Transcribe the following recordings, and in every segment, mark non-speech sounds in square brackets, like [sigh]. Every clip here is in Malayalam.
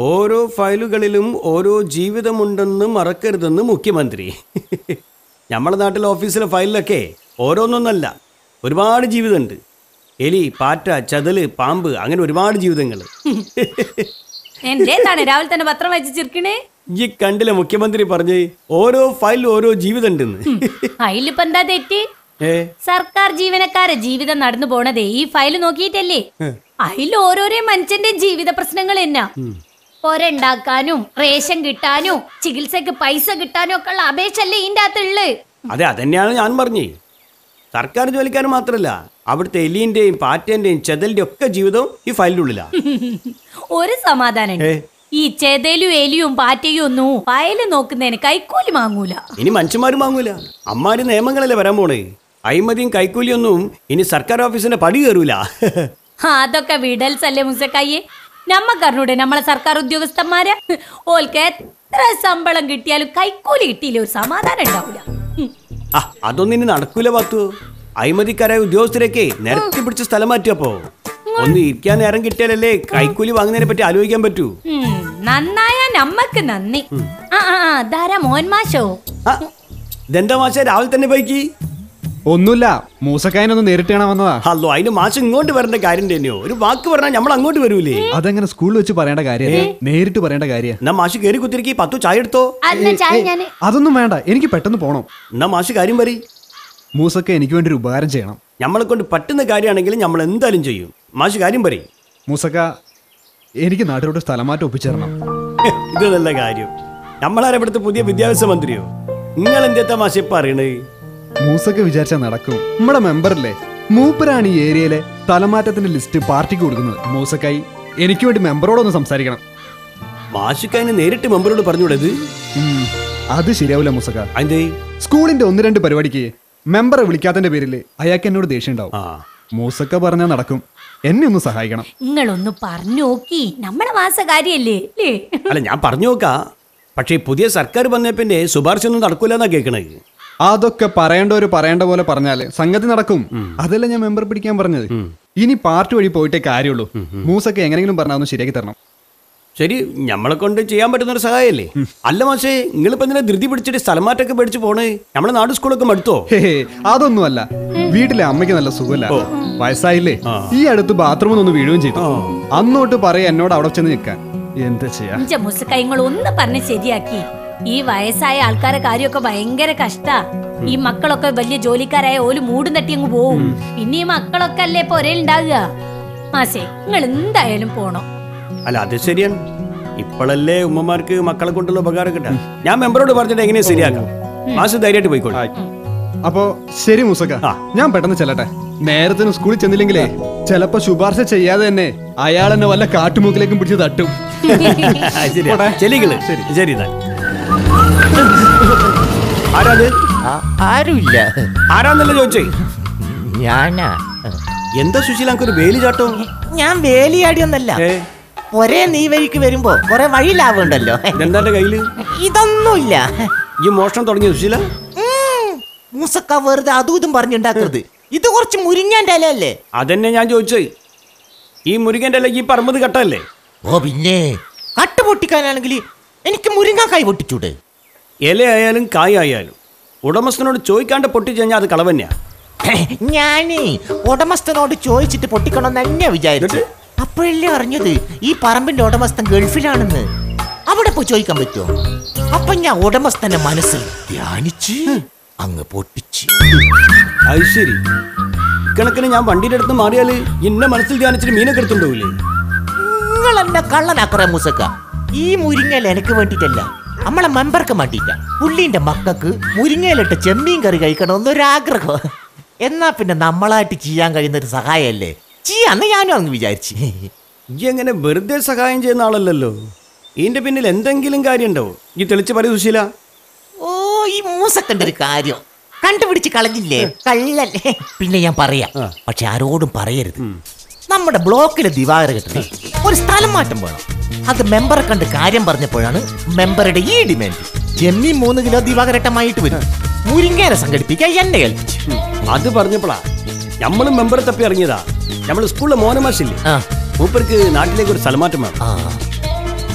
ഓരോ ഫയലുകളിലും ഓരോ ജീവിതമുണ്ടെന്ന് മറക്കരുതെന്ന് മുഖ്യമന്ത്രി. [laughs] നമ്മുടെ നാട്ടിലെ ഓഫീസിലെ ഫയലിലൊക്കെ ഓരോന്നൊന്നല്ല ഒരുപാട് ജീവിതമുണ്ട് എലി പാറ്റ ചതൽ പാമ്പ് അങ്ങനെ ഒരുപാട് ജീവിതങ്ങൾ [laughs] എന്താണ് രാവിലെ തന്നെ പത്രം വായിച്ച് ചിരിക്കണേ? ഈ കണ്ടില്ല മുഖ്യമന്ത്രി പറഞ്ഞ് ഓരോ ഫയലിൽ ഓരോ ജീവിതം ഉണ്ടെന്ന് എന്താ തെറ്റ്? സർക്കാർ ജീവനക്കാരെ ജീവിതം നടന്നു പോണതേ ഈ ഫയൽ നോക്കിയിട്ടല്ലേ? അതിൽ ഓരോരോ മനുഷ്യന്റെ ജീവിത പ്രശ്നങ്ങൾ എന്നാ പൊരണ്ടാക്കാനും റേഷൻ കിട്ടാനും ചികിത്സക്ക് പൈസ കിട്ടാനും ഒക്കെ ഉള്ള അപേക്ഷല്ലേ ഇതിന്റെ അകത്തുള്ളു അതെ അതന്നെയാണ് ഞാൻ പറഞ്ഞേ. സർക്കാർ ജോലിക്കാർ മാത്രല്ല അവിടുത്തെ എലിന്റെയും പാറ്റേന്റെയും ചെതലിന്റെ ഒക്കെ ജീവിതവും ഈ ഫയലിനുള്ളിലാ. [laughs] ഒരു സമാധാനം ഈ ചെതലും എലിയും പാറ്റയും ഒന്നും ഫയൽ നോക്കുന്നതിന് കൈക്കൂലി വാങ്ങൂല. ഇനി മനുഷ്യന്മാരും വാങ്ങൂല. അമ്മാര് നിയമങ്ങളല്ലേ വരാൻ പോണേ. അഴിമതിയും കൈക്കൂലിയൊന്നും ഇനി സർക്കാർ ഓഫീസിന്റെ പടി കയറൂല. [laughs] അതൊക്കെ വിടൽസ് അല്ലേ മുസക്കയ്യെ നമ്മക്കറിഞ്ഞൂടെ നമ്മളെ സർക്കാർ ഉദ്യോഗസ്ഥന്മാരെ? ഓൽക്ക് എത്ര ശമ്പളം കിട്ടിയാലും കൈക്കൂലി കിട്ടിയില്ല? ഒരു സമാധാനം ഉണ്ടാവില്ല അതൊന്നും ഇനി നടക്കൂല പത്തു അഴിമതിക്കാരായ ഉദ്യോഗസ്ഥരൊക്കെ നിരത്തി പിടിച്ച സ്ഥലം മാറ്റിയപ്പോ. ഒന്ന് ഇരിക്കാൻ നേരം കിട്ടിയാലല്ലേ കൈക്കൂലി വാങ്ങുന്നതിനെ പറ്റി ആലോചിക്കാൻ പറ്റൂ? നന്നായാ നമ്മക്ക് നന്ദി. ആ ആ ധാരാ മോൻ മാഷോ? ഇതെന്താ മാഷ? രാവിലെ തന്നെ ബൈക്ക് ഒന്നുമില്ല മൂസക്കായനൊന്ന് നേരിട്ട് കാണാൻ വന്നതാ. ഹലോ അതിന് മാഷ് ഇങ്ങോട്ട് വരേണ്ട കാര്യം തന്നെയോ ഒരു വാക്ക് പറഞ്ഞാൽ നമ്മൾ അങ്ങോട്ട് വരൂലേ? അതെങ്ങനെ സ്കൂളിൽ വെച്ച് പറയേണ്ട കാര്യം നേരിട്ട് പറയേണ്ട കാര്യം. എന്നാ മാഷ് കയറി കുത്തിരിക്കി പത്തു ചായ എടുത്തോ? അല്ല ചായ ഞാൻ അതൊന്നും വേണ്ട എനിക്ക് പെട്ടെന്ന് പോണം. എന്നാ മാഷ് കാര്യം പറ മൂസക്ക എനിക്ക് വേണ്ടി ഒരു ഉപകാരം ചെയ്യണം. നമ്മളെ കൊണ്ട് പറ്റുന്ന കാര്യമാണെങ്കിലും നമ്മൾ എന്തായാലും ചെയ്യും. മാഷ് കാര്യം പറയും. മൂസക്ക എനിക്ക് നാട്ടിലോട്ട് സ്ഥലമാറ്റം ഒപ്പിച്ചേരണം. ഇത് നല്ല കാര്യം. നമ്മളാരെ ഇവിടുത്തെ പുതിയ വിദ്യാഭ്യാസ മന്ത്രിയോ? നിങ്ങൾ എന്തെത്താ മാഷ് ഇപ്പൊ അറിയണേ മൂസക്ക വിചാരിച്ചാൽ നടക്കും. നമ്മുടെ മെമ്പറല്ലേ? മൂപ്പരാണ് ഈ ഏരിയയിലെ തലമാറ്റത്തിന്റെ ലിസ്റ്റ് പാർട്ടിക്ക് കൊടുക്കുന്നത്. മൂസക്കായി എനിക്ക് വേണ്ടി മെമ്പറോടൊന്ന് സംസാരിക്കണം. മാഷിക്ക് നേരിട്ട് മെമ്പറോട് പറഞ്ഞുകൂടത് അത് ശരിയാവില്ല മൂസക്ക. അതിന്റെ സ്കൂളിന്റെ ഒന്ന് രണ്ട് പരിപാടിക്ക് മെമ്പറെ വിളിക്കാത്തതിന്റെ പേരിൽ അയാൾക്ക് എന്നോട് ദേഷ്യം ഉണ്ടാവും. ആ. മൂസക്ക പറഞ്ഞാൽ നടക്കും. എന്നെ ഒന്ന് സഹായിക്കണം. നിങ്ങൾ ഒന്ന് പറഞ്ഞു നോക്കി. നമ്മളെ മാസകാര്യല്ലേ അല്ലേ? അല്ല ഞാൻ പറഞ്ഞു നോക്കാ. പക്ഷേ പുതിയ സർക്കാർ വന്നേ പിന്നെ ശുപാർശ ഒന്നും നടക്കൂലെന്നാ കേൾക്കണേ അതൊക്കെ പറയേണ്ടവര് പറയേണ്ട പോലെ പറഞ്ഞാൽ സംഗതി നടക്കും. അതല്ല ഞാൻ മെമ്പർ പിടിക്കാൻ പറഞ്ഞത്? ഇനി പാർട്ടി വഴി പോയിട്ടേ കാര്യമുള്ളൂ. മൂസൊക്കെ എങ്ങനെയെങ്കിലും പറഞ്ഞാൽ ഒന്ന് ശരിയാക്കി തരണം. ശരി നമ്മളെ കൊണ്ട് ചെയ്യാൻ പറ്റുന്ന ഒരു സഹായല്ലേ അല്ല മാഷേ നിങ്ങളിപ്പോ എന്തിനാ ധൃതി പിടിച്ചിട്ട് സ്ഥലമാറ്റൊക്കെ പഠിച്ചു പോണേ? നമ്മളെ നാട് സ്കൂളൊക്കെ മടുത്തോ? അതൊന്നും അതൊന്നുമല്ല. വീട്ടിലെ അമ്മയ്ക്ക് നല്ല സുഖമല്ല. വയസ്സായില്ലേ? ഈ അടുത്ത് ബാത്റൂമിൽ ഒന്ന് വീഴുകയും ചെയ്തു. അന്നോട്ട് പറയാ എന്നോട് അവിടെ ചെന്ന് നിൽക്കാൻ. എന്താ ചെയ്യാ? ഒന്ന് പറഞ്ഞ് ശരിയാക്കി. ഈ വയസ്സായ ആൾക്കാരെ കാര്യമൊക്കെ ഭയങ്കര കഷ്ടാ. ഈ മക്കളൊക്കെ വലിയ ജോലിക്കാരായ ഓൽ മൂടും തട്ടി അങ്ങ് പോവും. പിന്നെ ഈ മക്കളൊക്കെ അല്ലേ പൊരയിലുണ്ടാകുക മാസേ നിങ്ങൾ എന്തായാലും പോണം. അല്ല അത് ശരിയാണ്. ഇപ്പോഴല്ലേ ഉമ്മമാർക്ക് മക്കളെ കൊണ്ടുള്ള ഉപകാരം കിട്ടാ. ഞാൻ മെമ്പറോട് പറഞ്ഞിട്ട് എങ്ങനെയാ ശരിയാക്കാം? മാസ് ധൈര്യമായിട്ട് പോയിക്കോട്ടെ അപ്പോ ശരി മുസക്ക. ഞാൻ പെട്ടെന്ന് ചെല്ലട്ടെ. നേരത്തിന് സ്കൂളിൽ ചെന്നില്ലെങ്കിലേ ചിലപ്പോ ശുപാർശ ചെയ്യാതെ തന്നെ അയാൾ എന്നെ വല്ല കാട്ടുമൂക്കിലേക്കും പിടിച്ച് തട്ടും. [laughs] ശരി. ശരി ആരാത്? ആരുമില്ല. ആരാന്നല്ല ചോദിച്ചേ? ഞാനാ. എന്താ സുശീല ഒരു വേലി ചാട്ടോ? ഞാൻ വേലിയാടിയൊന്നല്ല ഒരേ നീ വഴിക്ക് വരുമ്പോ കൊറേ വഴി ലാഭമുണ്ടല്ലോ എന്റെ കയ്യിൽ? ഇതൊന്നുമില്ല. ഈ മോഷണം തുടങ്ങിയ സുശീല? മൂസക്ക വെറുതെ അതും ഇതും പറഞ്ഞുണ്ടാക്കരുത്. ഇത് കുറച്ച് മുരിങ്ങാന്റെ ഇലയല്ലേ? അതന്നെ ഞാൻ ചോദിച്ചേ. ഈ മുരിങ്ങന്റെ ഇല ഈ പറമ്പത് കട്ടല്ലേ? ഓ പിന്നെ. കട്ട് പൊട്ടിക്കാനാണെങ്കിൽ എനിക്ക് മുരിങ്ങാക്കായി പൊട്ടിച്ചൂടെ. ഇല കായായാലും ഉടമസ്ഥനോട് ചോദിക്കാണ്ട് പൊട്ടിച്ചു കഴിഞ്ഞാൽ അത് കളവന്നെയാ ഞാനേ ഉടമസ്ഥനോട് ചോദിച്ചിട്ട് പൊട്ടിക്കണം തന്നെ വിചാരിച്ചു അപ്പോഴല്ലേ അറിഞ്ഞത് ഈ പറമ്പിന്റെ ഉടമസ്ഥൻ ഗൾഫിലാണെന്ന്. അവിടെ പോയി ചോദിക്കാൻ പറ്റുമോ അപ്പൊ ഞാൻ ഉടമസ്ഥന്റെ മനസ്സിൽ ധ്യാനിച്ച് അങ്ങ് പൊട്ടിച്ച്. അത് ശരി. കണക്കിന് ഞാൻ വണ്ടിയുടെ അടുത്ത് മാറിയാൽ ഇന്ന മനസ്സിൽ ധ്യാനിച്ചിട്ട് മീനൊക്കെ എടുത്തുണ്ടാവില്ലേ നിങ്ങൾ എന്നെ കള്ളനാക്കറ മൂസക്ക. ഈ മുരിങ്ങൽ എനിക്ക് വേണ്ടിയിട്ടല്ല. നമ്മളെ മെമ്പർക്ക് മാറ്റിയില്ല പുള്ളീന്റെ മക്കൾക്ക് മുരിങ്ങയിലിട്ട് ചെമ്മീൻ കറി കഴിക്കണമെന്നൊരാഗ്രഹം. എന്നാ പിന്നെ നമ്മളായിട്ട് ചെയ്യാൻ കഴിയുന്ന ഒരു സഹായമല്ലേ? ചെയ്യാന്ന് ഞാനും അങ്ങ് വിചാരിച്ചു. ഈ എങ്ങനെ വെറുതെ സഹായം ചെയ്യുന്ന ആളല്ലല്ലോ? ഇതിന്റെ പിന്നിൽ എന്തെങ്കിലും കാര്യമുണ്ടോ? ഈ തെളിച്ച് പറയൂ സുശീല. ഓ ഈ മൂസക്കന്റെ ഒരു കാര്യം. കണ്ടുപിടിച്ച് കളഞ്ഞില്ലേ? കള്ളല്ലേ? പിന്നെ ഞാൻ പറയാം. പക്ഷെ ആരോടും പറയരുത്. നമ്മുടെ ബ്ലോക്കിലെ ദിവാകര ഒരു സ്ഥലം മാറ്റം വേണം. അത് മെമ്പറെ കണ്ട് കാര്യം പറഞ്ഞപ്പോഴാണ് മെമ്പറുടെ ഈ ഡിമാൻഡ് ജമ്മി മൂന്ന് കിലോ ദിവാകരട്ടമായിട്ട് വരും. മുരിങ്ങേനെ സംഘടിപ്പിക്കാൻ എന്നെ ഏൽപ്പിച്ചു. അത് പറഞ്ഞപ്പോഴാ നമ്മളും മെമ്പറെ തപ്പി ഇറങ്ങിയതാ. നമ്മൾ സ്കൂളിലെ മോനമാശില്ലേ ആ. മൂപ്പർക്ക് നാട്ടിലേക്ക് ഒരു സ്ഥലമാറ്റം വേണം. ആ.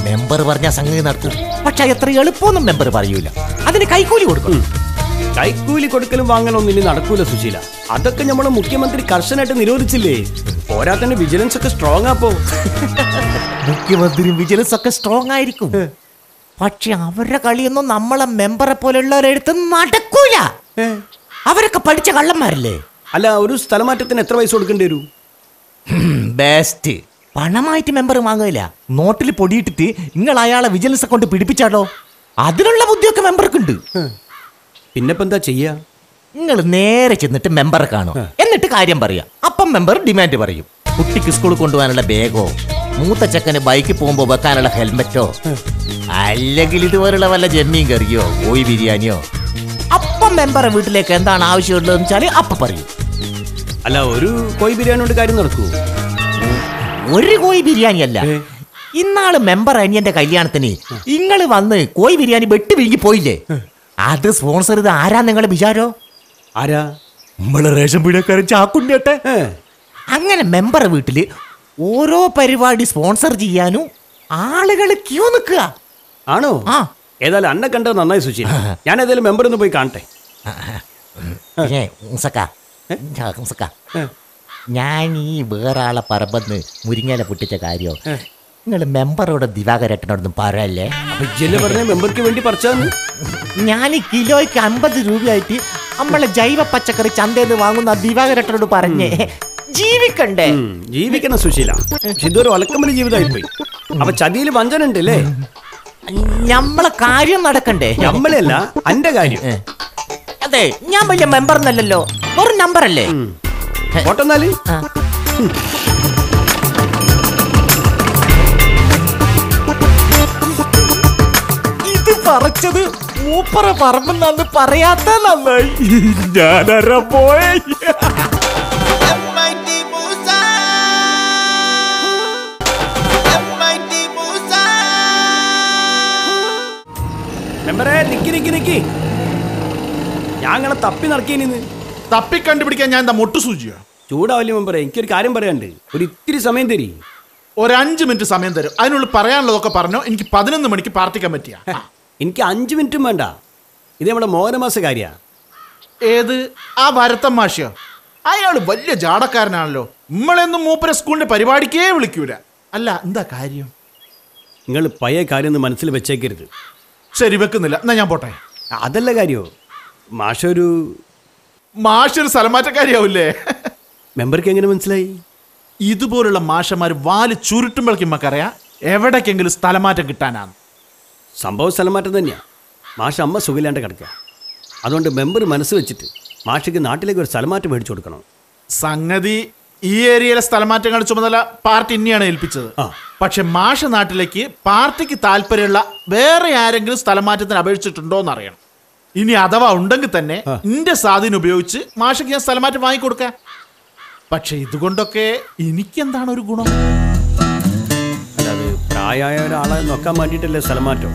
മെമ്പർ പറഞ്ഞ സംഗതി നടത്തും പക്ഷെ എത്ര എളുപ്പമൊന്നും മെമ്പർ പറയൂല. അതിന് കൈക്കൂലി കൊടുക്കും. കൈക്കൂലി കൊടുക്കലും വാങ്ങലൊന്നും ഇനി നടക്കൂല സുശീല. അതൊക്കെ നമ്മളെ മുഖ്യമന്ത്രി കർശനായിട്ട് നിരോധിച്ചില്ലേ? പോരാത്തന്നെ വിജിലൻസ് ഒക്കെ സ്ട്രോങ് ആപ്പോ? മുഖ്യമന്ത്രിയും വിജിലൻസ് ഒക്കെ സ്ട്രോങ് ആയിരിക്കും. പക്ഷെ അവരുടെ കളിയൊന്നും നമ്മളെ മെമ്പറെ പോലെയുള്ളവരെ പോലെയുള്ളവരെടുത്ത് നടക്കൂല. അവരൊക്കെ പഠിച്ച കള്ളന്മാരല്ലേ? അല്ല ഒരു സ്ഥലമാറ്റത്തിന് എത്ര പൈസ കൊടുക്കേണ്ടി വരൂ? ബെസ്റ്റ് പണമായിട്ട് മെമ്പർ വാങ്ങില്ല നോട്ടിൽ പൊടിയിട്ടിട്ട് നിങ്ങൾ അയാളെ വിജിലൻസ് കൊണ്ട് പിടിപ്പിച്ചാടോ അതിനുള്ള ബുദ്ധിയൊക്കെ മെമ്പർക്കുണ്ട് പിന്നെ എന്താ ചെയ്യാ? നിങ്ങൾ നേരെ ചെന്നിട്ട് മെമ്പറെ കാണും എന്നിട്ട് കാര്യം പറയാം. അപ്പം മെമ്പർ ഡിമാൻഡ് പറയും. കുട്ടിക്ക് സ്കൂളിൽ കൊണ്ടുപോകാനുള്ള ബാഗോ മൂത്ത ചെക്കന് ബൈക്കിൽ പോകുമ്പോൾ വെക്കാനുള്ള ഹെൽമെറ്റോ അല്ലെങ്കിൽ ഇതുപോലുള്ള വല്ല ജമ്മീൻ കറിയോ കോഴി ബിരിയാണിയോ. അപ്പം മെമ്പറെ വീട്ടിലേക്ക് എന്താണ് ആവശ്യമുള്ളതെന്ന് വെച്ചാൽ അപ്പം പറയും. അല്ല ഒരു കോഴി ബിരിയാണി കൊണ്ട് കാര്യം നടക്കൂ ഒരു കോഴി ബിരിയാണി അല്ല. ഇന്നാൾ മെമ്പർ അനിയന്റെ കല്യാണത്തിന് ഇങ്ങൾ വന്ന് കോഴി ബിരിയാണി വെട്ടി വിഴുങ്ങി പോയില്ലേ? അത് സ്പോൺസർ ഇത് ആരാ നിങ്ങൾ വിചാരോ? ആരാ? നമ്മളെ റേഷൻ പീടിയക്കാരൻ ചാക്കുണ്ണിയട്ടെ. അങ്ങനെ മെമ്പർ വീട്ടിൽ ഓരോ പരിപാടി സ്പോൺസർ ചെയ്യാനും ആളുകൾ ക്യൂ നിൽക്കുക. ആണോ? ആ. ഏതായാലും അന്നെ കണ്ടത് നന്നായി സുചി. ഞാൻ ഏതായാലും മെമ്പർ ഒന്ന് പോയി കാണട്ടെ. ഞാൻ ഈ വേറെ ആളെ പറമ്പെന്ന് മുരിങ്ങല പൊട്ടിച്ച കാര്യോ നിങ്ങൾ മെമ്പറോട് ദിവാകരട്ടനോടൊന്നും പറയല്ലേ? മെമ്പർക്ക് വേണ്ടി പറിച്ചാന്ന് ഞാൻ കിലോയ്ക്ക് അമ്പത് രൂപയായിട്ട് നമ്മളെ ജൈവ പച്ചക്കറി ചന്തയിൽ നിന്ന് വാങ്ങുന്ന ദിവാകരട്ടനോട് പറഞ്ഞേ. ജീവിക്കണ്ടേ? ജീവിക്കണം സുശീല. പക്ഷെ ഇതൊരു ഒലക്കമ്പലി ജീവിതമായി പോയി അപ്പൊ ചതിയിൽ വഞ്ചനുണ്ടല്ലേ? ഞമ്മളെ നമ്മളെ കാര്യം നടക്കണ്ടേ? നമ്മളല്ല അന്റെ കാര്യം. അതെ ഞാൻ വലിയ മെമ്പർ എന്നല്ലല്ലോ വെറും നമ്പർ അല്ലേ പോട്ടെന്നാൽ. ഇത് പറിച്ചത് മൂപ്പറ പറമ്പെന്നാന്ന് പറയാത്ത നന്നായി ഞാനര പോയ. മെമ്പറേ നിക്കി നിക്കി നിക്കി. ഞാങ്ങളെ തപ്പി നടക്കേനിന്ന് തപ്പിക്കണ്ടുപിടിക്കാൻ ഞാൻ എന്താ മുട്ടുസൂചിയോ ചൂടാവല്ലേ മെമ്പറേ എനിക്കൊരു കാര്യം പറയാണ്ട് ഒരു ഇത്തിരി സമയം തരി. ഒരു അഞ്ച് മിനിറ്റ് സമയം തരും. അതിനുള്ളിൽ പറയാനുള്ളതൊക്കെ പറഞ്ഞോ. എനിക്ക് പതിനൊന്ന് മണിക്ക് പ്രാർത്ഥിക്കാൻ പറ്റിയ. എനിക്ക് അഞ്ച് മിനിറ്റും വേണ്ട. ഇത് നമ്മുടെ മോഹനമാസ കാര്യ. ഏത്? ആ ഭരത്തം മാഷിയോ? അയാൾ വലിയ ജാടക്കാരനാണല്ലോ. നമ്മളെന്നും മൂപ്പര സ്കൂളിന്റെ പരിപാടിക്കേ വിളിക്കൂല. അല്ല എന്താ കാര്യം? നിങ്ങൾ പഴയ കാര്യം ഒന്ന് മനസ്സിൽ വെച്ചേക്കരുത്. ശരി വെക്കുന്നില്ല. എന്നാ ഞാൻ പോട്ടെ. അതല്ല കാര്യോ? മാഷ ഒരു മാഷൊരു ഒരു സ്ഥലമാറ്റക്കാരിയാവൂലേ? മെമ്പർക്ക് എങ്ങനെ മനസ്സിലായി? ഇതുപോലുള്ള മാഷന്മാർ വാൽ ചുരുട്ടുമ്പോഴേക്കും നമുക്കറിയാം എവിടേക്കെങ്കിലും സ്ഥലമാറ്റം കിട്ടാനാണ് സംഭവ സ്ഥലമാറ്റം തന്നെയാണ് മാഷ അമ്മ സുഖമില്ലാണ്ട് കിടക്കുക അതുകൊണ്ട് മെമ്പർ മനസ്സ് വെച്ചിട്ട് മാഷയ്ക്ക് നാട്ടിലേക്ക് ഒരു സ്ഥലമാറ്റം മേടിച്ചു കൊടുക്കണം. സംഗതി ഈ ഏരിയയിലെ സ്ഥലമാറ്റങ്ങൾ ചുമതല പാർട്ടി ഇന്നെയാണ് ഏൽപ്പിച്ചത്. പക്ഷെ മാഷ നാട്ടിലേക്ക് പാർട്ടിക്ക് താല്പര്യമുള്ള വേറെ ആരെങ്കിലും സ്ഥലമാറ്റത്തിന് അപേക്ഷിച്ചിട്ടുണ്ടോ എന്ന് അറിയണം ഇനി അഥവാ ഉണ്ടെങ്കിൽ തന്നെ എന്റെ സ്വാധീനം ഉപയോഗിച്ച് മാഷയ്ക്ക് ഞാൻ സ്ഥലമാറ്റം വാങ്ങിക്കൊടുക്കാം. പക്ഷെ ഇതുകൊണ്ടൊക്കെ എനിക്കെന്താണ് ഒരു ഗുണം? പ്രായമായ ഒരാളെ നോക്കാൻ വേണ്ടിയിട്ടല്ലേ സ്ഥലമാറ്റം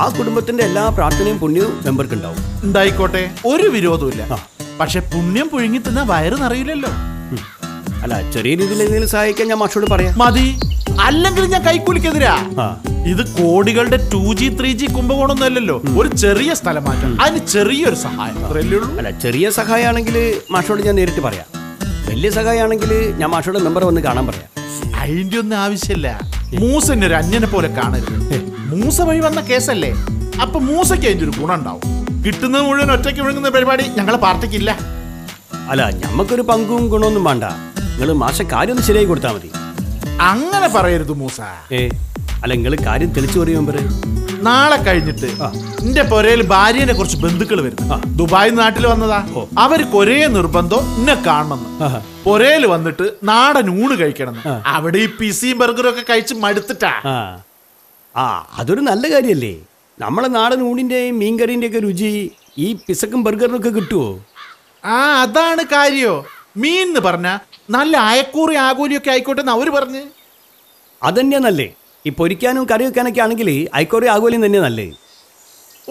ആ കുടുംബത്തിന്റെ എല്ലാ പ്രാർത്ഥനയും പുണ്യവും മെമ്പർക്ക് ഉണ്ടാവും ഉണ്ടായിക്കോട്ടെ ഒരു വിരോധമില്ല പക്ഷെ പുണ്യം പുഴുങ്ങി തിന്ന വയറ് നിറയില്ലല്ലോ. അല്ല ചെറിയ രീതിയിൽ എന്തെങ്കിലും സഹായിക്കാൻ ഞാൻ മാഷോട് പറയാം. മതി. അല്ലെങ്കിൽ ഞാൻ കൈക്കൂലിക്കെതിരാ. ആ. ഇത് കോടികളുടെ ടു ജി ത്രീ ജി കുംഭകോണൊന്നും അല്ലല്ലോ. ഒരു ചെറിയ സ്ഥലമാറ്റം അതിന് ചെറിയൊരു സഹായം. അത്രയല്ലേ ഉള്ളൂ? അല്ല ചെറിയ സഹായമാണെങ്കിൽ മാഷോട് ഞാൻ നേരിട്ട് പറയാം. വലിയ സഹായമാണെങ്കിൽ ഞാൻ മാഷോട് മെമ്പർ വന്ന് കാണാൻ പറയാം. അതിന്റെ ഒന്നും ആവശ്യമില്ല. മൂസന്നെ ഒരു അന്യനെ പോലെ കാണരുത്. മൂസ വഴി വന്ന കേസല്ലേ? അപ്പൊ മൂസയ്ക്ക് അതിന്റെ ഒരു ഗുണം ഉണ്ടാവും കിട്ടുന്നത് മുഴുവൻ ഒറ്റയ്ക്ക് വിഴുങ്ങുന്ന പരിപാടി ഞങ്ങളെ പാർട്ടിക്കില്ല. അല്ല ഞമ്മക്കൊരു പങ്കും ഗുണമൊന്നും വേണ്ട. നിങ്ങൾ മാഷ കാര്യം ഒന്ന് ശരിയായി കൊടുത്താൽ മതി. അങ്ങനെ പറയരുത് മൂസ. ഏ അല്ല നിങ്ങൾ കാര്യം തെളിച്ചു പറയും. മെമ്പർ നാളെ കഴിഞ്ഞിട്ട് എന്റെ പൊരയിൽ ഭാര്യനെ കുറച്ച് ബന്ധുക്കൾ വരുന്നു ദുബായ് നാട്ടിൽ വന്നതാ. അവർക്ക് ഒരേ നിർബന്ധം എന്നെ കാണണമെന്ന്. പൊരയിൽ വന്നിട്ട് നാടൻ ഊണ് കഴിക്കണം അവിടെ ഈ പിസിയും ബർഗറും ഒക്കെ കഴിച്ച് മടുത്തിട്ടാ. ആ. ആ അതൊരു നല്ല കാര്യല്ലേ? നമ്മളെ നാടൻ ഊണിന്റെയും മീൻകറിന്റെ ഒക്കെ രുചി ഈ പിസക്കും ബർഗറിനും ഒക്കെ കിട്ടുമോ ആ അതാണ് കാര്യോ. മീൻ എന്ന് പറഞ്ഞ നല്ല അയക്കൂറി ആകൂലിയൊക്കെ ആയിക്കോട്ടെ എന്ന് അവർ പറഞ്ഞ്. അതന്നെയാ നല്ലേ? ഈ പൊരിക്കാനും കറി വെക്കാനൊക്കെ ആണെങ്കിൽ ഐക്കോറി ആകോലിയും തന്നെ നല്ലേ?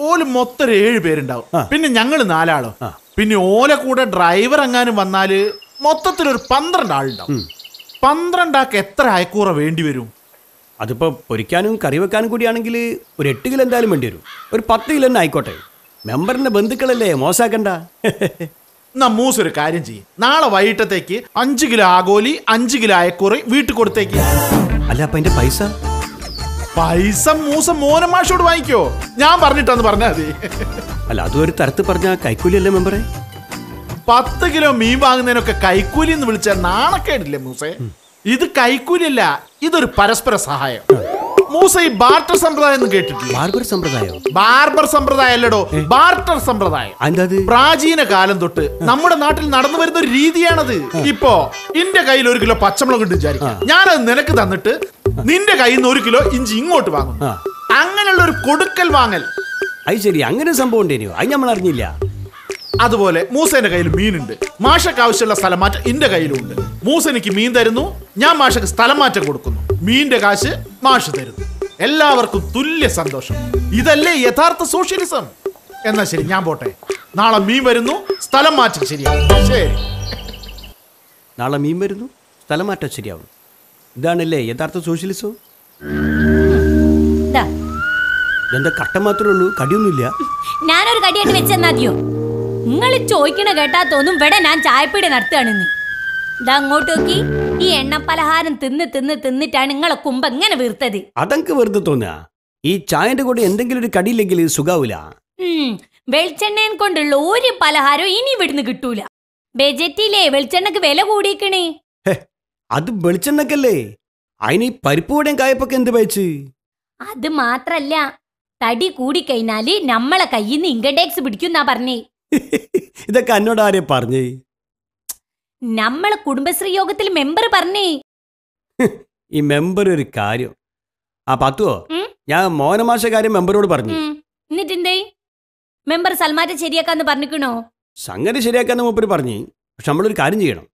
ഓൽ മൊത്തം ഒരു ഏഴ് പേരുണ്ടാവും. പിന്നെ ഞങ്ങൾ നാലാളോ. പിന്നെ ഓല കൂടെ ഡ്രൈവർ എങ്ങാനും വന്നാൽ മൊത്തത്തിൽ ഒരു പന്ത്രണ്ട് ആളുണ്ടാവും. പന്ത്രണ്ടാക്ക് എത്ര അയക്കൂറ വേണ്ടി വരും? അതിപ്പോൾ പൊരിക്കാനും കറി വെക്കാനും കൂടിയാണെങ്കിൽ ഒരു എട്ട് കിലോ എന്തായാലും വേണ്ടി വരും. ഒരു പത്ത് കിലോ തന്നെ ആയിക്കോട്ടെ. മെമ്പറിന്റെ ബന്ധുക്കളല്ലേ മോശാക്കണ്ട. എന്നാ മൂസ് ഒരു കാര്യം ചെയ്യും. നാളെ വൈകിട്ടത്തേക്ക് അഞ്ച് കിലോ ആഗോലി അഞ്ച് കിലോ അയക്കൂറി വീട്ടിൽ കൊടുത്തേക്ക്. അല്ല അപ്പൊ അതിന്റെ പൈസ? പൈസ മൂസ മോനമാഷോട് വാങ്ങിക്കോ. ഞാൻ പറഞ്ഞിട്ടാന്ന് പറഞ്ഞാൽ മതി. അല്ല അതും ഒരു തരത്ത് പറഞ്ഞ കൈക്കൂലി അല്ലേ മെമ്പറെ? പത്ത് കിലോ മീൻ വാങ്ങുന്നതിനൊക്കെ കൈക്കൂലി എന്ന് വിളിച്ചാൽ നാണക്കേടില്ലേ മൂസേ? ഇത് കൈക്കൂലിയല്ല ഇതൊരു പരസ്പര സഹായം. മൂസ ഈ ബാർട്ടർ സമ്പ്രദായം എന്ന് കേട്ടിട്ടില്ല? ബാർബർ സമ്പ്രദായം? ബാർബർ സമ്പ്രദായം അല്ലടോ ബാർട്ടർ സമ്പ്രദായം. പ്രാചീന കാലം തൊട്ട് നമ്മുടെ നാട്ടിൽ നടന്നു വരുന്ന ഒരു രീതിയാണത്. ഇപ്പോ എന്റെ കയ്യിൽ ഒരു കിലോ പച്ചമുളക് ഉണ്ട് വിചാരിക്കും. ഞാനത് നിനക്ക് തന്നിട്ട് നിന്റെ കയ്യിൽ നിന്ന് ഒരു കിലോ ഇഞ്ചി ഇങ്ങോട്ട് വാങ്ങും അങ്ങനെയുള്ള ഒരു കൊടുക്കൽ വാങ്ങൽ. അത് ശരി അങ്ങനെ സംഭവം ഉണ്ടേനോ. അത് നമ്മൾ അറിഞ്ഞില്ല. അതുപോലെ മൂസേന്റെ കയ്യിൽ മീനുണ്ട്. മാഷക്ക് ആവശ്യമുള്ള സ്ഥലം മാറ്റം എന്റെ കയ്യിലുണ്ട്. മൂസ എനിക്ക് മീൻ തരുന്നു ഞാൻ മാഷക്ക് സ്ഥലം മാറ്റം കൊടുക്കുന്നു. മീന്റെ കാശ് മാഷ് തരുന്നു. എല്ലാവർക്കും തുല്യ സന്തോഷം. ഇതല്ലേ യഥാർത്ഥ സോഷ്യലിസം? എന്നാ ശരി ഞാൻ പോട്ടെ. നാളെ മീൻ വരുന്നു സ്ഥലം മാറ്റം ശരിയാവും. ശരി. നാളെ മീൻ വരുന്നു സ്ഥലം മാറ്റം ശരിയാവും. ഇതാണല്ലേ യഥാർത്ഥ സോഷ്യലിസം? എന്റെ കട്ട മാത്രമേ ഉള്ളൂ? കടിയൊന്നുമില്ല. ഞാനൊരു കടിയായിട്ട് വെച്ചെന്നാദ്യോ നിങ്ങൾ ചോദിക്കണ കേട്ടാ തോന്നും ഇവിടെ ഞാൻ ചായപ്പീടി നടത്തുകയാണെന്ന്. ഇതാ അങ്ങോട്ട് നോക്കി. ഈ എണ്ണ പലഹാരം തിന്ന് തിന്ന് തിന്നിട്ടാണ് നിങ്ങളെ കുമ്പ എങ്ങനെ വീർത്തത്? അതെനിക്ക് വെറുതെ തോന്നുക ഈ ചായന്റെ കൂടെ എന്തെങ്കിലും ഒരു കടിയില്ലെങ്കിൽ സുഖാവൂല. ഉം, വെളിച്ചെണ്ണയും കൊണ്ടുള്ള ഒരു പലഹാരം ഇനി ഇവിടുന്ന് കിട്ടൂല. ബജറ്റിലെ വെളിച്ചെണ്ണക്ക് വില കൂടിയിക്കണേ. ഹെ, അത് വെളിച്ചെണ്ണക്കല്ലേ? അതിന് ഈ പരിപ്പ് കൂടെയും കായപ്പൊക്കെ എന്ത് പയച്ച്? അത് മാത്രല്ല തടി കൂടിക്കഴിഞ്ഞാൽ നമ്മളെ കയ്യിൽ നിന്ന് ഇൻകം ടാക്സ് പിടിക്കുന്നാ പറഞ്ഞേ. [laughs] ഇതൊക്കെ എന്നോട് ആരെ പറഞ്ഞേ? നമ്മളെ കുടുംബശ്രീ യോഗത്തിൽ മെമ്പർ പറഞ്ഞേ. ഈ മെമ്പർ ഒരു കാര്യം. ആ പത്തുവോ? ഞാൻ മോനമാശ കാര്യം മെമ്പറോട് പറഞ്ഞു എന്നിട്ടെന്തേ? മെമ്പർ സൽമാറ്റ ശരിയാക്കാന്ന് പറഞ്ഞിക്കണോ? സംഗതി ശരിയാക്കാന്ന് മൂപ്പര് പറഞ്ഞു. പക്ഷെ നമ്മളൊരു കാര്യം ചെയ്യണം.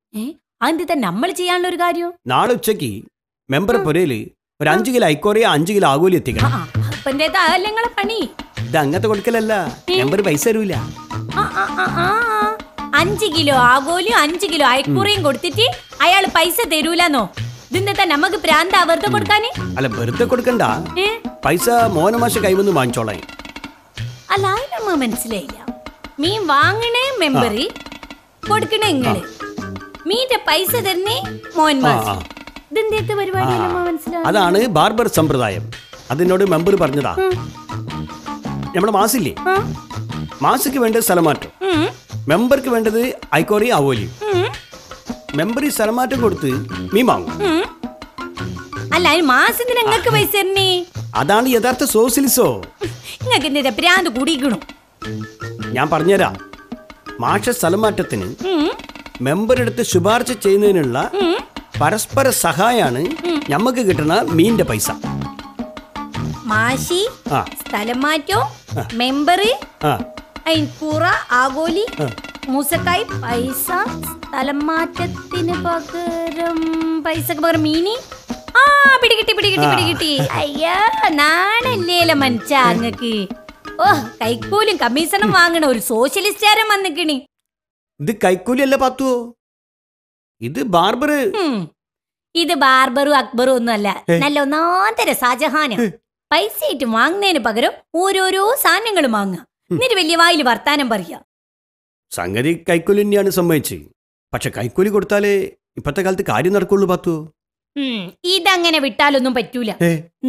അതിന്റെ നമ്മൾ ചെയ്യാനുള്ള ഒരു കാര്യം? നാളെ ഉച്ചയ്ക്ക് മെമ്പർ പുരയിൽ ഒരു അഞ്ചു കിലോ ഐക്കോറിയ അഞ്ചു കിലോ ആകൂലി എത്തിക്കണം. പണി? ഇത് അങ്ങനത്തെ കൊടുക്കലല്ല. മെമ്പർ പൈസ തരൂല. ആ, ആ, ആ. അഞ്ച് കിലോ ആകോലും അഞ്ച് കിലോ അയക്കൂറയും കൊടുത്തിട്ട് അയാൾ പൈസ തരൂലെന്നോ? ഇതെന്താ നമുക്ക് പ്രാന്ത വെറുതെ കൊടുക്കാന്? അല്ല വെറുതെ കൊടുക്കണ്ട. പൈസ മോനമാശ കൈവന്ന് വാങ്ങിച്ചോളാം അല്ല അതിനമ്മ മനസ്സിലായില്ല. മീൻ വാങ്ങണേ മെമ്പറി കൊടുക്കണേ ഇങ്ങൾ. മീന്റെ പൈസ തരണേ മോൻ മാഷ്. ആ. ഇതെന്തേത്തെ പരിപാടി നമ്മ മനസ്സിലാവും അതാണ് ബാർബർ സമ്പ്രദായം. അതിനോട് മെമ്പർ പറഞ്ഞതാ. നമ്മുടെ മാസില്ലേ? മാസക്ക് വേണ്ട സ്ഥലമാറ്റം മെമ്പർക്ക് വേണ്ടത് ഐക്കോറി ആവോലി. മെമ്പറി മെമ്പർ ഈ സ്ഥലമാറ്റം കൊടുത്ത് മീൻ വാങ്ങും. അല്ല അതിന് മാസത്തിന് നിങ്ങൾക്ക് പൈസ തരണേ? അതാണ് യഥാർത്ഥ സോഷ്യലിസോ നിങ്ങൾക്ക് കൂടിക്കണു ഞാൻ പറഞ്ഞുതരാം. മാഷ സ്ഥലമാറ്റത്തിന് മെമ്പറെടുത്ത് ശുപാർശ ചെയ്യുന്നതിനുള്ള പരസ്പര സഹായമാണ് ഞമ്മക്ക് കിട്ടുന്ന മീന്റെ പൈസ. മാഷി ആ. സ്ഥലം മാറ്റോ? മെമ്പറ്? ആ. അയിൻകൂറ ആഗോലി മൂസക്കായി പൈസ സ്ഥലം മാറ്റത്തിന് പകരം പൈസക്ക് പകരം മീനി. ആ പിടികിട്ടി പിടികിട്ടി പിടികിട്ടി. അയ്യാ നാണല്ലേല മനുഷ്യ അങ്ങക്ക്. ഓ കൈക്കൂലും കമ്മീഷനും വാങ്ങണ ഒരു സോഷ്യലിസ്റ്റ് സോഷ്യലിസ്റ്റുകാരൻ വന്നിക്കണി. ഇത് കൈക്കൂലി അല്ല പത്തുവോ ഇത് ബാർബർ ഇത് ബാർബറും അക്ബറും ഒന്നുമല്ല. നല്ല ഒന്നാന്തര ഷാജഹാന്. പൈസ ഇട്ട് വാങ്ങുന്നതിന് പകരം ഓരോരോ സാധനങ്ങൾ വാങ്ങുക. എന്നിട്ട് വലിയ വായിൽ വർത്താനം പറയാ. സംഗതി കൈക്കൂലി തന്നെയാണ് സമ്മതിച്ച് പക്ഷെ കൈക്കൂലി കൊടുത്താലേ ഇപ്പത്തെ കാലത്ത് കാര്യം നടക്കുള്ളൂ പത്തു. ഇതങ്ങനെ വിട്ടാലൊന്നും പറ്റൂല.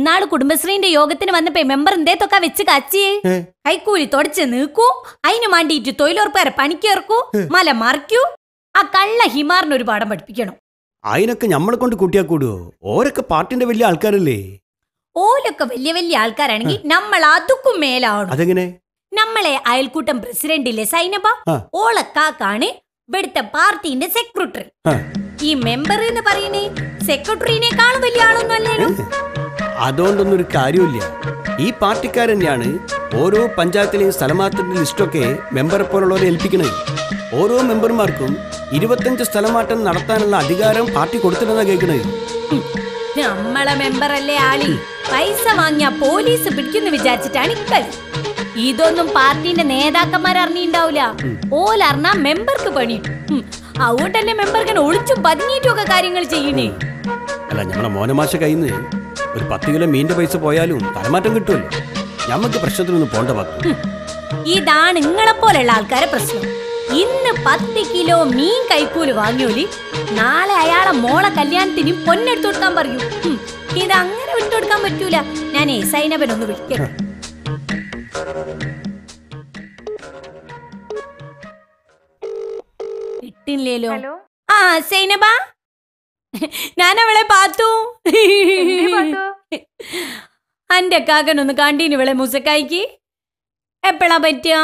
നാളെ കുടുംബശ്രീന്റെ യോഗത്തിന് വന്നപ്പോ മെമ്പർ എന്തേത്തൊക്കെ വെച്ച് കച്ചിയേ? കൈക്കൂലി തുടച്ച് നീക്കൂ അതിനു മാണ്ടിയിട്ട് തൊഴിലുറപ്പുകാരെ പണിക്കേർക്കൂ മല മറിക്കൂ ആ കള്ള ഹിമാറിന് ഒരു പാഠം പഠിപ്പിക്കണം. അതിനൊക്കെ നമ്മളെ കൊണ്ട് കൂട്ടിയാ കൂടുവോ? ഓരൊക്കെ പാർട്ടിന്റെ വലിയ ആൾക്കാരല്ലേ? ഓലൊക്കെ വലിയ വലിയ ആൾക്കാരാണെങ്കിൽ നമ്മൾ അതുക്കും മേലാവണം. അതെങ്ങനെ? നമ്മളെ അയൽക്കൂട്ടം പ്രസിഡന്റിലെ സൈനബ. ഓളക്കാക്കാണ് ഇവിടുത്തെ പാർട്ടിന്റെ സെക്രട്ടറി ഈ മെമ്പർ എന്ന് പറയണേ സെക്രട്ടറിനേക്കാളും വലിയ ആളൊന്നും അതുകൊണ്ടൊന്നും ഒരു കാര്യമില്ല ഈ പാർട്ടിക്കാർ തന്നെയാണ് ഓരോ പഞ്ചായത്തിലെയും സ്ഥലമാറ്റത്തിന്റെ ലിസ്റ്റൊക്കെ മെമ്പറെ പോലുള്ളവരെ ഏൽപ്പിക്കണേ. ഓരോ മെമ്പർമാർക്കും ഇരുപത്തഞ്ച് സ്ഥലമാറ്റം നടത്താനുള്ള അധികാരം പാർട്ടി കൊടുത്തിട്ടെന്നാ കേൾക്കുന്നത് നമ്മളെ മെമ്പറല്ലേ ആളി? പൈസ വാങ്ങിയ പോലീസ് പിടിക്കുന്നു വിചാരിച്ചിട്ടാണ് ഇക്കളി ഇതൊന്നും പാർട്ടിന്റെ നേതാക്കന്മാർ അറിഞ്ഞിണ്ടാവൂല ഓലറിഞ്ഞ മെമ്പർക്ക് പണി. അതുകൊണ്ടല്ലേ മെമ്പർക്കിനെ ഒളിച്ചും പതിഞ്ഞിട്ടും ഒക്കെ കാര്യങ്ങൾ ചെയ്യണേ. അല്ല നമ്മളെ മോനമാശ കയ്യിൽ ഒരു പത്ത് കിലോ മീന്റെ പൈസ പോയാലും തലമാറ്റം കിട്ടുമല്ലോ. ഞമ്മക്ക് പ്രശ്നത്തിനൊന്നും പോണ്ട വാക്ക് ഇതാണ് നിങ്ങളെ പോലെയുള്ള ആൾക്കാരെ പ്രശ്നം. ഇന്ന് പത്ത് കിലോ മീൻ കൈക്കൂൽ വാങ്ങിയോലി നാളെ അയാളെ മോളെ കല്യാണത്തിന് പൊന്നെടുത്തു കൊടുക്കാൻ പറയൂ. ഇത് അങ്ങനെ വിട്ടുകൊടുക്കാൻ പറ്റൂല. ഞാൻ സൈനബൻ ഒന്ന് വിളിക്കട്ടെ. കിട്ടില്ലല്ലോ ഹലോ? ആ സൈനബ? ഞാൻ അവളെ പാത്തു? അന്റെ കാക്കനൊന്ന് കണ്ടീന് ഇവളെ മുസക്കായിക്ക്. എപ്പോഴാ പറ്റിയ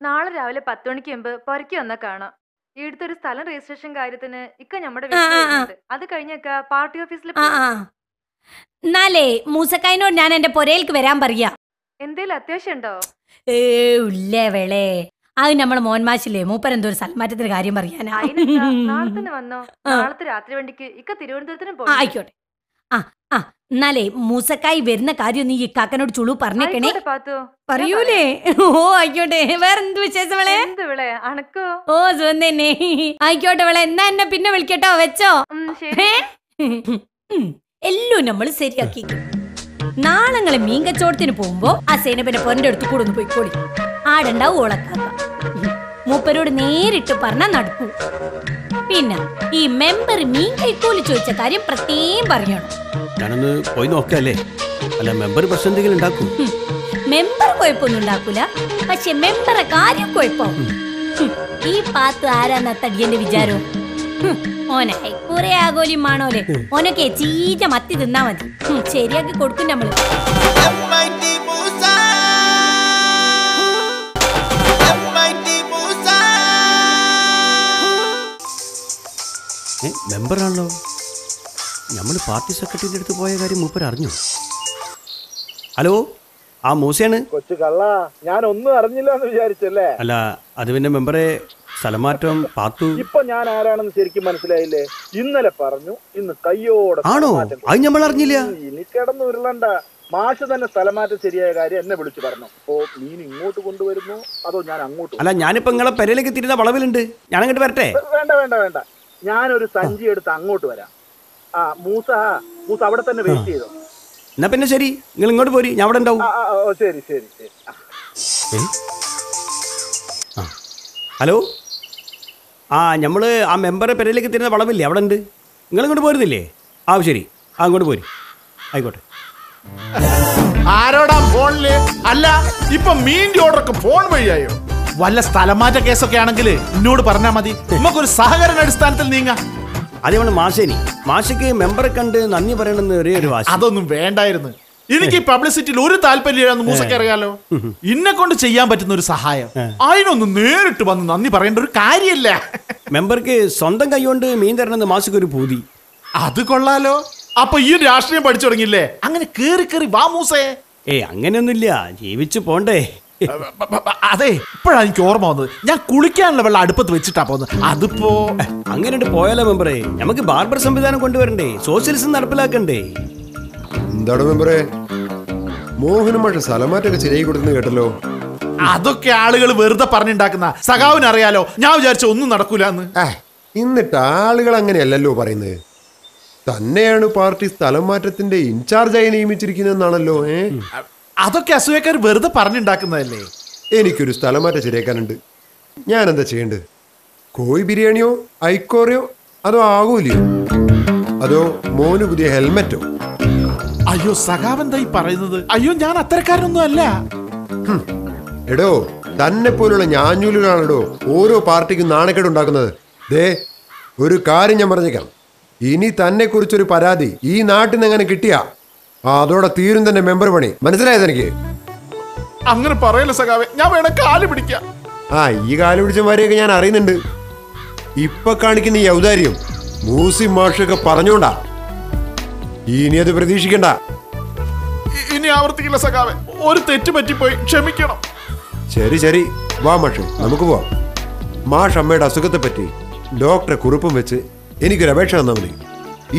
നാളെ രാവിലെ പത്ത് മണിക്ക് മുമ്പ് പൊരക്കി വന്നാ കാണാം. ഇവിടുത്തെ ഒരു സ്ഥലം രജിസ്ട്രേഷൻ കാര്യത്തിന് ഇക്ക നമ്മുടെ അത് കഴിഞ്ഞൊക്ക പാർട്ടി ഓഫീസിൽ എന്നാലേ മൂസക്കായനോട് ഞാൻ എന്റെ പൊരയിലേക്ക് വരാൻ പറയാ. എന്തേലും അത്യാവശ്യം ഉണ്ടോ? ഏ ഇല്ലേ വേളേ അത് നമ്മളെ മോൻമാശില്ലേ മൂപ്പരെന്തോ ഒരു സൽമാറ്റത്തിന്റെ കാര്യം പറയാൻ. നാളത്തെ രാത്രി വണ്ടിക്ക് ഇക്ക തിരുവനന്തപുരത്തിന് ആയിക്കോട്ടെ. ആ ആ എന്നാലേ മൂസക്കായി വരുന്ന കാര്യം നീ ഇക്കാക്കനോട് ചുളു പറഞ്ഞേക്കണേ. പറയൂലേ? ഓ ആയിക്കോട്ടെ. വേറെന്ത് വിശേഷം വളെ എന്ത് വിളെ? അണക്കോ ഓ സുഖം തന്നെ. ആയിക്കോട്ടെ വിളെ. എന്നാ എന്നെ പിന്നെ വിളിക്കട്ടോ. വെച്ചോ. എല്ലാം നമ്മൾ ശരിയാക്കി നാളെ നിങ്ങൾ മീൻ കച്ചവടത്തിന് പോകുമ്പോ ആ സേനപ്പിന്റെ പൊന്റെ അടുത്ത് കൂടെ ഒന്ന് പോയിക്കോളി. ആടുണ്ടാവും ഓളക്കാക്ക മൂപ്പരോട് നേരിട്ട് പറഞ്ഞ നടക്കൂ. പിന്നെ ഈ മെമ്പർ മീൻ കൈക്കൂലി ചോദിച്ച കാര്യം പ്രത്യേകം പറയണം. ഞാനൊന്ന് പോയി നോക്കല്ലേ? അല്ല മെമ്പർ പ്രശ്നം എന്തെങ്കിലും ഉണ്ടാക്കൂ? മെമ്പർ കുഴപ്പമൊന്നും ഉണ്ടാക്കൂല. പക്ഷെ മെമ്പറെ കാര്യം കുഴപ്പമാവും ഈ പാത്ത് ആരാന്ന തടിയന്റെ വിചാരവും ഓനെ കുറെ ആഗോലിയും മാണോലെ. ഓനൊക്കെ ചീറ്റ മത്തി തിന്നാ മതി. ശരിയാക്കി കൊടുക്കും നമ്മൾ. മെമ്പറാണല്ലോ. നമ്മൾ പാർട്ടി സെക്രട്ടറിയുടെ അടുത്ത് പോയ കാര്യം മൂപ്പർ അറിഞ്ഞു? ഹലോ? ആ മൂസയാണ്? കൊച്ചു കള്ള ഞാൻ ഒന്നും അറിഞ്ഞില്ല എന്ന് വിചാരിച്ചല്ലേ? അല്ല അത് പിന്നെ മെമ്പറെ സ്ഥലമാറ്റം പാത്തു ഇപ്പൊ ഞാൻ ആരാണെന്ന് ശരിക്കും മനസ്സിലായില്ലേ? ഇന്നലെ പറഞ്ഞു ഇന്ന് കയ്യോടെ ആണോ? അത് നമ്മൾ അറിഞ്ഞില്ല. ഇനി കിടന്ന് ഉരുളണ്ട. മാഷ് തന്നെ സ്ഥലമാറ്റം ശരിയായ കാര്യം എന്നെ വിളിച്ചു പറഞ്ഞു. അപ്പോ മീൻ ഇങ്ങോട്ട് കൊണ്ടുവരുന്നു അതോ ഞാൻ അങ്ങോട്ട് അല്ല ഞാനിപ്പോ നിങ്ങളെ പെരയിലേക്ക് തിരിഞ്ഞ വളവിലുണ്ട്. ഞാൻ അങ്ങോട്ട് വരട്ടെ? വേണ്ട വേണ്ട വേണ്ട. ഞാനൊരു സഞ്ചി എടുത്ത് അങ്ങോട്ട് വരാം. ആ മൂസ മൂസ അവിടെ തന്നെ വെയിറ്റ് ചെയ്തോ? എന്നാ പിന്നെ ശരി നിങ്ങൾ ഇങ്ങോട്ട് പോരി ഞാൻ അവിടെ ഉണ്ടാവും. ശരി ശരി ശരി. ഹലോ? ആ നമ്മൾ ആ മെമ്പറെ പെരയിലേക്ക് തരുന്ന വളവില്ലേ അവിടെ ഉണ്ട്. നിങ്ങൾ ഇങ്ങോട്ട് പോരുന്നില്ലേ? ആ ശരി. ആ അങ്ങോട്ട് പോരി. ആയിക്കോട്ടെ. ആരോടാ ഫോണിൽ അല്ല ഇപ്പൊ മീന്റെ ഓർഡർക്ക് ഫോൺ വഴിയായോ? വല്ല സ്ഥലമാറ്റ കേസൊക്കെ ആണെങ്കിൽ എന്നോട് പറഞ്ഞാ മതി. നമുക്കൊരു സഹകരണ അടിസ്ഥാനത്തിൽ നീങ്ങാം. അതേപോലെ മാഷേനി. മാഷയ്ക്ക് മെമ്പറെ കണ്ട് നന്ദി പറയണമെന്ന് ഒരേ ഒരു വാശി. അതൊന്നും വേണ്ടായിരുന്നു. എനിക്ക് പബ്ലിസിറ്റിയിൽ ഒരു താല്പര്യം മൂസക്ക് അറിയാലോ? ഇന്നെ കൊണ്ട് ചെയ്യാൻ പറ്റുന്ന ഒരു സഹായം. അതിനൊന്ന് നേരിട്ട് വന്ന് നന്ദി പറയേണ്ട ഒരു കാര്യമില്ല. മെമ്പർക്ക് സ്വന്തം കൈകൊണ്ട് മീൻ തരണമെന്ന് മാഷയ്ക്ക് ഒരു പൂതി. അത് കൊള്ളാലോ. അപ്പൊ ഈ രാഷ്ട്രീയം പഠിച്ചു തുടങ്ങിയില്ലേ? അങ്ങനെ കേറി കേറി വാ മൂസേ. ഏയ് അങ്ങനെയൊന്നുമില്ല. ജീവിച്ചു പോണ്ടേ. അതെ ഇപ്പോഴാണ് എനിക്ക് ഓർമ്മ വന്നത്. ഞാൻ കുളിക്കാനുള്ള വെള്ളം അടുപ്പത്ത് വെച്ചിട്ടാ പോകുന്നത്. അതിപ്പോ അങ്ങനെ പോയാലോ മെമ്പറേ. നമുക്ക് ബാർബർ സംവിധാനം കൊണ്ടുവരണ്ടേ. സോഷ്യലിസം നടപ്പിലാക്കണ്ടേ. എന്താണ് മെമ്പറേ? മോഹനും പക്ഷെ സ്ഥലമാറ്റൊക്കെ ശരിയായി കൊടുത്തെന്ന് കേട്ടല്ലോ. അതൊക്കെ ആളുകൾ വെറുതെ പറഞ്ഞുണ്ടാക്കുന്ന. സഖാവിന് അറിയാലോ ഞാൻ വിചാരിച്ച ഒന്നും നടക്കൂല എന്ന് എന്നിട്ട് ആളുകൾ അങ്ങനെയല്ലല്ലോ പറയുന്നത്. തന്നെയാണ് പാർട്ടി സ്ഥലം മാറ്റത്തിന്റെ ഇൻചാർജായി നിയമിച്ചിരിക്കുന്നതെന്നാണല്ലോ ഏ? അതൊക്കെ അസൂയക്കാർ വെറുതെ പറഞ്ഞുണ്ടാക്കുന്നതല്ലേ? എനിക്കൊരു സ്ഥലമാറ്റം ശരിയാക്കാനുണ്ട്. ഞാൻ എന്താ ചെയ്യേണ്ടത്? കോഴി ബിരിയാണിയോ ഐക്കോറിയോ അതോ ആകൂലിയോ അതോ മോന് പുതിയ ഹെൽമെറ്റോ? അയ്യോ സഖാവന്തായി പറയുന്നത്? അയ്യോ ഞാൻ അത്തരക്കാരനൊന്നും അല്ല. എടോ തന്നെ പോലുള്ള ഞാഞ്ഞൂലുകളാണെടോ ഓരോ പാർട്ടിക്കും നാണക്കേട് ഉണ്ടാക്കുന്നത് ദേ ഒരു കാര്യം ഞാൻ പറഞ്ഞേക്കാം. ഇനി തന്നെ കുറിച്ചൊരു പരാതി ഈ നാട്ടിൽ നിന്ന് എങ്ങനെ കിട്ടിയാ? ആ അതോടെ തീരും തന്നെ മെമ്പർ പണി. മനസ്സിലായത് എനിക്ക് അങ്ങനെ പറയല്ല സഖാവെ ഞാൻ വേണം കാൽ പിടിക്കാം. ആ ഈ കാൽ പിടിച്ചമാരെയൊക്കെ ഞാൻ അറിയുന്നുണ്ട്. ഇപ്പൊ കാണിക്കുന്ന ഈ ഔദാര്യം മൂസി മാഷൊക്കെ പറഞ്ഞോണ്ടാ. ഇനി അത് പ്രതീക്ഷിക്കണ്ട. ഇനി ആവർത്തിക്കില്ല സഖാവെ ഒരു തെറ്റ് പറ്റിപ്പോയി ക്ഷമിക്കണം. ശരി ശരി. വാ മാഷ് നമുക്ക് പോവാം. മാഷ് അമ്മയുടെ അസുഖത്തെ പറ്റി ഡോക്ടറെ കുറിപ്പും വെച്ച് എനിക്കൊരു അപേക്ഷ തന്നാൽ മതി.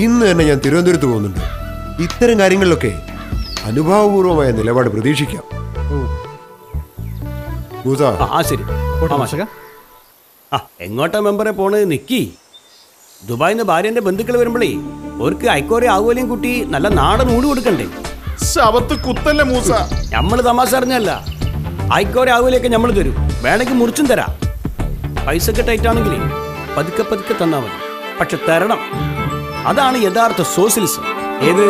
ഇന്ന് തന്നെ ഞാൻ തിരുവനന്തപുരത്ത് പോകുന്നുണ്ട്. ഇത്തരം കാര്യങ്ങളിലൊക്കെ അനുഭവപൂർവമായ നിലപാട് പ്രതീക്ഷിക്കാം. മൂസ ആ ആ, ശരി. ആ, മാഷക ആ എങ്ങോട്ടാ മെമ്പറെ പോണത് നിക്കി. ദുബായിന്ന് ഭാര്യന്റെ ബന്ധുക്കൾ വരുമ്പോഴേ ഓർക്ക് ഐക്കോരെ ആകുമല്ലേയും കുട്ടി നല്ല നാടൻ ഊട് കൊടുക്കണ്ടേ? ശവത്ത് കുത്തല്ലേ മൂസ. നമ്മൾ തമാശ അറിഞ്ഞല്ല ഐക്കോരെ ആകുമലേക്ക് നമ്മൾ തരും. വേണമെങ്കിൽ മുറിച്ചും തരാം. പൈസക്ക് ടൈറ്റ് ആണെങ്കിലേ പതുക്കെ പതുക്കെ തന്നാൽ മതി. പക്ഷെ തരണം. അതാണ് യഥാർത്ഥ സോഷ്യലിസം. ഏത്